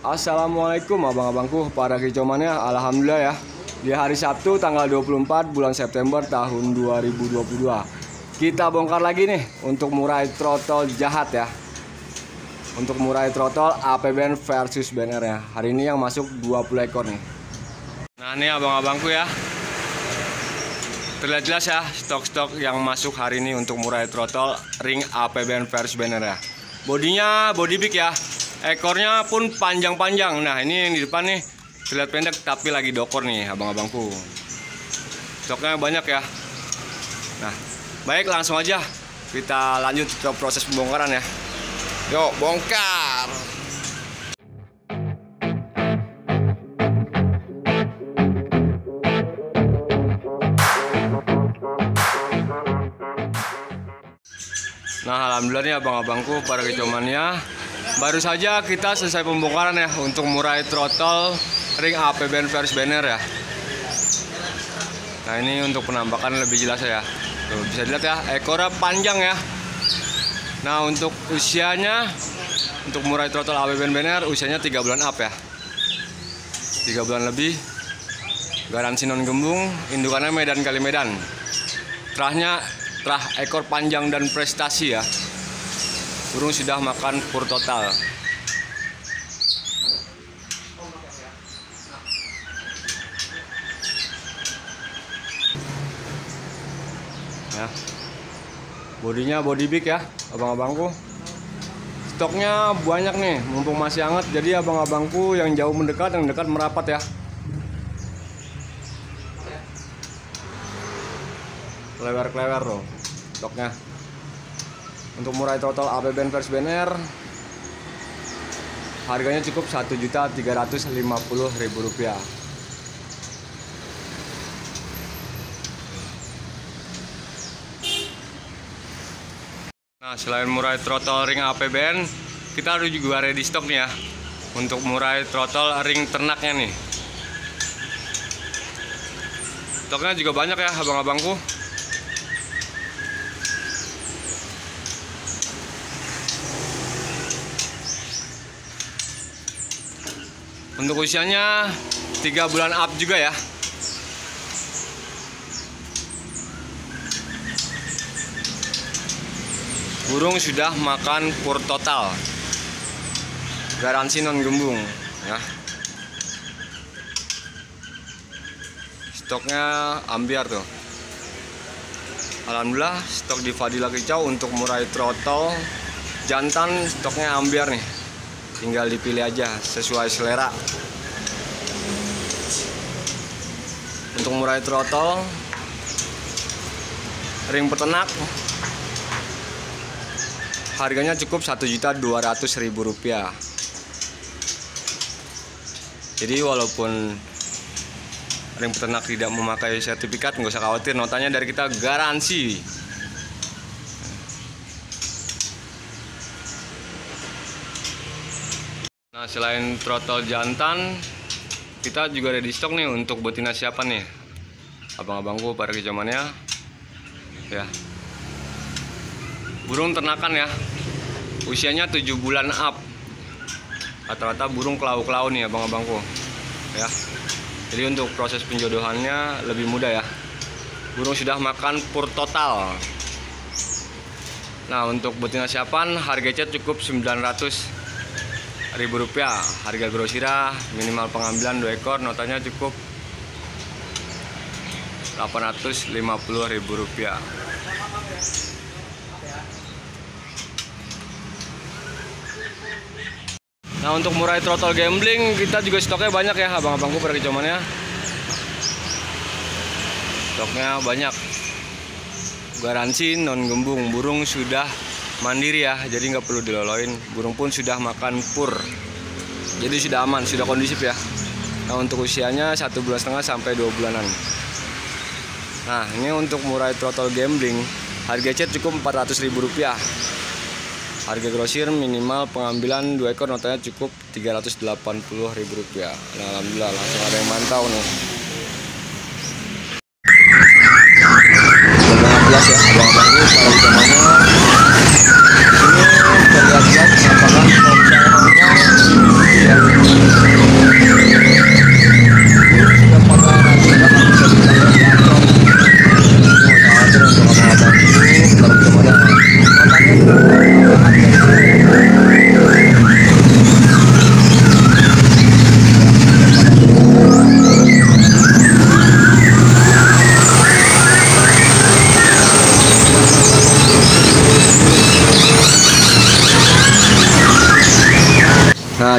Assalamualaikum abang-abangku. Para kicomannya Alhamdulillah ya. Di hari Sabtu tanggal 24 bulan September tahun 2022 Kita bongkar lagi nih untuk murai trotol jahat ya. Untuk murai trotol APBN versus BNR ya. Hari ini yang masuk 20 ekor nih. Nah ini abang-abangku ya. Terlihat jelas ya stok-stok yang masuk hari ini untuk murai trotol ring APBN versus BNR ya. Bodinya body big ya ekornya pun panjang-panjang. Nah ini yang di depan nih terlihat pendek tapi lagi dokor nih abang-abangku. Stoknya banyak ya. Nah baik langsung aja kita lanjut ke proses pembongkaran ya. Yuk bongkar. Nah alhamdulillah nih abang-abangku para kecomannya Baru saja kita selesai pembongkaran ya untuk murai throttle ring APBN versus banner ya. Nah ini untuk penampakan lebih jelas ya. Tuh, bisa dilihat ya ekornya panjang ya. Nah untuk usianya untuk murai throttle APBN banner usianya 3 bulan up ya. 3 bulan lebih. Garansi non gembung, indukannya Medan kali Medan. Terahnya terah ekor panjang dan prestasi ya burung sudah makan pur total. Ya. Bodinya body big ya abang-abangku. Stoknya banyak nih mumpung masih hangat jadi abang-abangku yang jauh mendekat yang dekat merapat ya. Klewer-klewer loh stoknya untuk murai total APBN versus BNR harganya cukup Rp1.350.000 rupiah. Nah selain murai throttle ring APBN kita ada juga ready stock nih ya untuk murai throttle ring ternaknya nih stoknya juga banyak ya abang-abangku Untuk usianya 3 bulan up juga ya. Burung sudah makan pur total. Garansi non gembung ya. Stoknya ambiar tuh. Alhamdulillah stok di Fadila Kicau untuk murai trotol jantan stoknya ambiar nih tinggal dipilih aja sesuai selera. Untuk murai throttle ring peternak harganya cukup Rp1.200.000 rupiah. Jadi walaupun ring peternak tidak memakai sertifikat nggak usah khawatir notanya dari kita garansi Nah selain throttle jantan kita juga ada di stok nih untuk betina siapa nih. Abang-abangku para kejamannya. Ya. Burung ternakan ya. Usianya 7 bulan up. Rata-rata burung kelau-kelau nih abang-abangku. Ya. Jadi untuk proses penjodohannya lebih mudah ya. Burung sudah makan pur total. Nah untuk betina siapan harga cat cukup 900 ribu rupiah harga grosira minimal pengambilan 2 ekor notanya cukup. 850 ribu rupiah. Nah untuk murai throttle gambling kita juga stoknya banyak ya abang-abangku pada kecomannya Stoknya banyak. Garansi non gembung burung sudah mandiri ya jadi nggak perlu diloloin. Burung pun sudah makan pur. Jadi sudah aman sudah kondisif ya. Nah untuk usianya satu bulan setengah sampai dua bulanan. Nah ini untuk murai throttle gambling. Harga cat cukup 400 ribu rupiah. Harga grosir minimal pengambilan dua ekor notanya cukup 380 ribu rupiah. Nah, alhamdulillah langsung ada yang mantau nih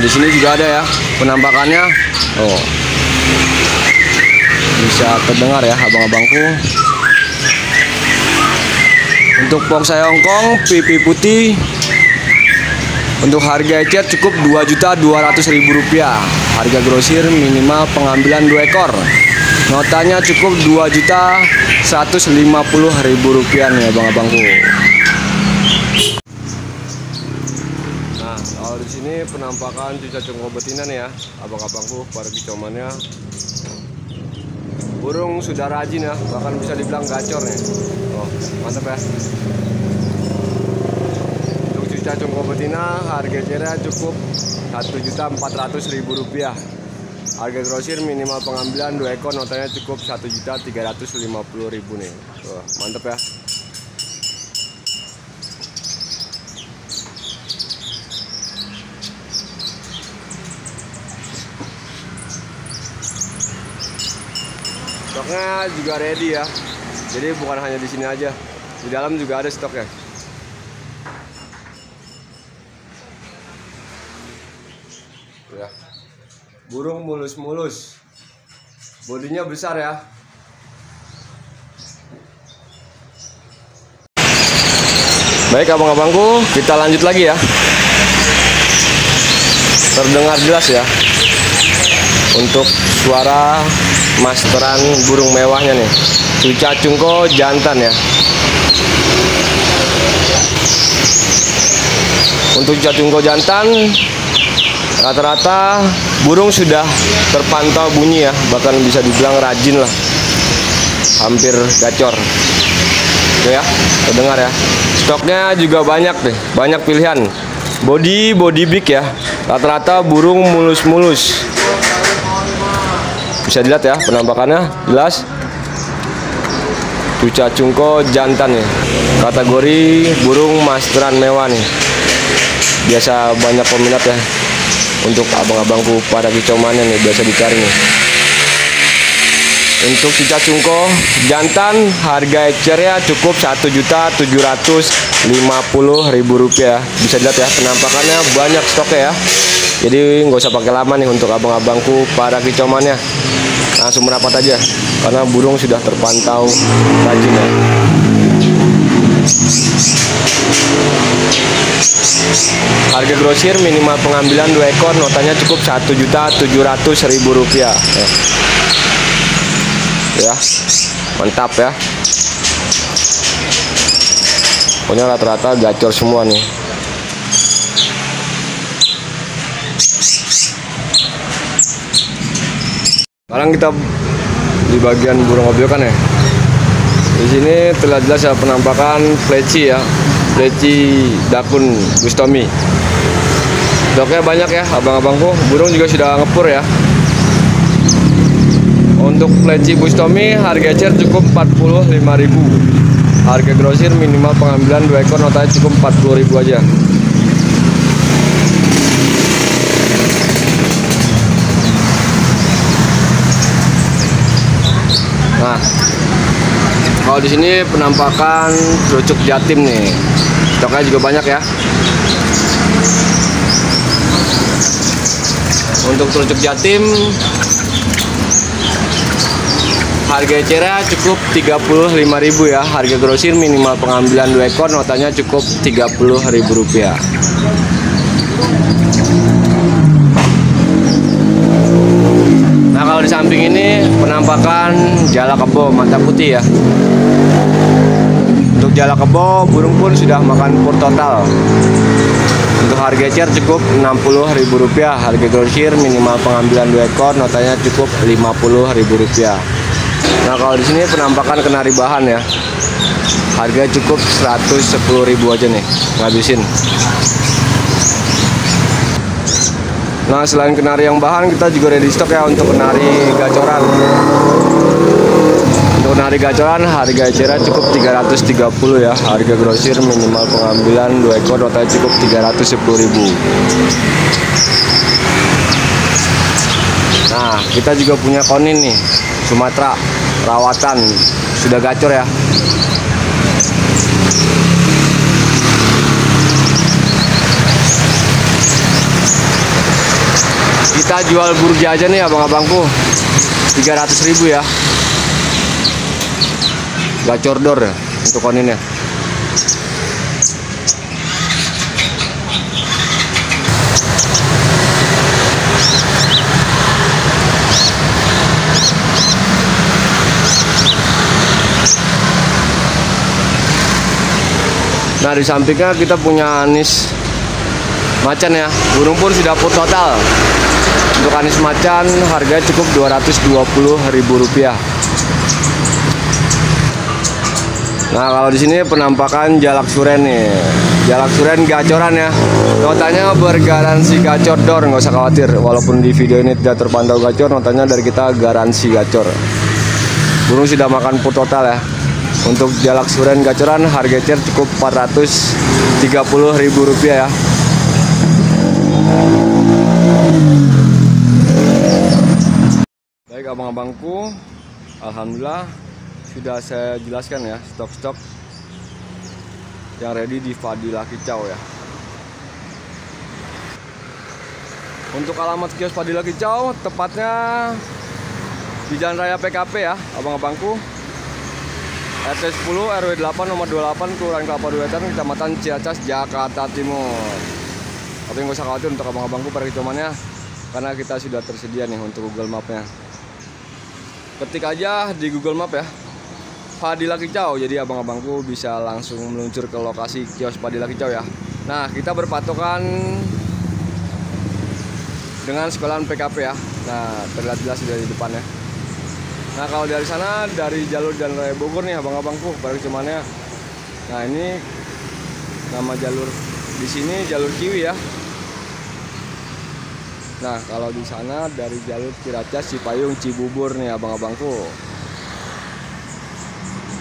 sini juga ada ya penampakannya. Oh. Bisa terdengar ya abang-abangku. Untuk pongsai Hongkong pipi putih untuk harga ecer cukup Rp2.200.000 rupiah. Harga grosir minimal pengambilan 2 ekor. Notanya cukup Rp2.150.000 rupiah nih abang-abangku. Nah, sini penampakan cuca cungko betina nih ya, abang-abangku para kicomannya. Burung sudah rajin ya, bahkan bisa dibilang gacor nih. Oh, mantap ya. Untuk cuca cungko betina harga ceria cukup Rp1.400.000 rupiah. Harga grosir minimal pengambilan 2 ekor notanya cukup Rp1.350.000 nih. Tuh, mantap ya. Stoknya juga ready ya. Jadi bukan hanya di sini aja. Di dalam juga ada stoknya. Ya. Burung mulus-mulus. Bodinya besar ya. Baik abang-abangku, kita lanjut lagi ya. Terdengar jelas ya. Untuk suara masteran burung mewahnya nih. Cuca cungko jantan ya. Untuk cuca cungko jantan rata-rata burung sudah terpantau bunyi ya. Bahkan bisa dibilang rajin lah. Hampir gacor. Oke ya terdengar ya. Stoknya juga banyak deh banyak pilihan. Body body big ya. Rata-rata burung mulus-mulus bisa dilihat ya penampakannya. Jelas. Cuca cungko jantan nih. Kategori burung masteran mewah nih. Biasa banyak peminat ya. Untuk abang-abangku pada kicomannya nih biasa dicari nih. Untuk cica cungko jantan harga ecernya cukup Rp1.750.000 rupiah. Bisa dilihat ya penampakannya banyak stoknya ya jadi nggak usah pakai lama nih untuk abang-abangku para kicomannya langsung merapat aja karena burung sudah terpantau rajin ya Harga grosir minimal pengambilan 2 ekor notanya cukup Rp1.700.000 rupiah. Ya. ya, mantap ya. Pokoknya rata-rata gacor semua nih. Sekarang kita di bagian burung obyokan ya. Di sini terlihat jelas ya penampakan pleci ya, pleci dakun gustomi. Stoknya banyak ya, abang-abangku. Burung juga sudah ngepur ya. Untuk pleci bustomi harga cer cukup 45.000. Harga grosir minimal pengambilan 2 ekor notanya cukup 40.000 aja. Kalau di sini penampakan kerucuk jatim nih. Stoknya juga banyak ya. Untuk kerucuk jatim harga ecernya cukup 35.000 ya. Harga grosir minimal pengambilan 2 ekor notanya cukup 30.000 rupiah. Nah kalau di samping ini penampakan jala kebo mata putih ya. Untuk jala kebo burung pun sudah makan pur total. Untuk harga cer cukup Rp60.000, harga grosir minimal pengambilan 2 ekor notanya cukup Rp50.000. Nah kalau di sini penampakan kenari bahan ya. Harga cukup Rp110.000 aja nih ngabisin. Nah selain kenari yang bahan kita juga ready stock ya untuk kenari gacoran. Untuk kenari gacoran harga eceran cukup 330 ya. Harga grosir minimal pengambilan 2 ekor total cukup 310 ribu. Nah kita juga punya konin nih Sumatera rawatan. Sudah gacor ya kita jual burgi aja nih abang-abangku. 300 ribu ya. Gacor door ya untuk koninnya. Nah di sampingnya kita punya anis macan ya. Burung pun sudah put total untuk anis macan harganya cukup 220 ribu rupiah. Nah kalau di sini penampakan jalak suren nih. Jalak suren gacoran ya. Notanya bergaransi gacor door nggak usah khawatir. Walaupun di video ini tidak terpantau gacor notanya dari kita garansi gacor. Burung sudah makan put total ya. Untuk jalak suren gacoran harga cer cukup 430 ribu rupiah ya baik abang-abangku Alhamdulillah sudah saya jelaskan ya stok-stok yang ready di Fadila Kicau ya. Untuk alamat kios Fadila Kicau tepatnya di Jalan Raya PKP ya abang-abangku. RT 10 RW 8 nomor 28 Kelurahan Kelapa Dua Wetan Kecamatan Ciracas Jakarta Timur. Tapi nggak usah khawatir untuk abang-abangku para kecomannya karena kita sudah tersedia nih untuk Google Mapnya ketik aja di Google Map ya. Fadila Kicau. Jadi abang-abangku bisa langsung meluncur ke lokasi kios Fadila Kicau ya. Nah kita berpatokan dengan sekolahan PKP ya. Nah terlihat jelas di depannya. Nah kalau dari sana dari jalur Jalan Raya Bogor nih abang-abangku para kecumannya. Nah ini nama jalur. Di sini jalur Kiwi ya. Nah kalau di sana dari jalur Ciracas Cipayung Cibubur nih abang-abangku.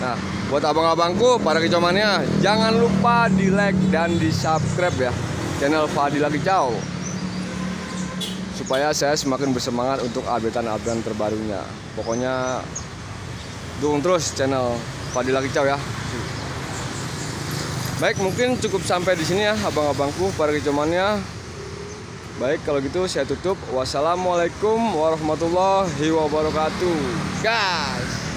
Nah buat abang-abangku para kecumannya jangan lupa di like dan di subscribe ya channel Fadila Kicau supaya saya semakin bersemangat untuk updatean-updatean terbarunya. Pokoknya dukung terus channel Fadila Kicau ya. Baik, mungkin cukup sampai di sini ya abang-abangku para kecomannya. Baik, kalau gitu saya tutup. Wassalamualaikum warahmatullahi wabarakatuh. Gas.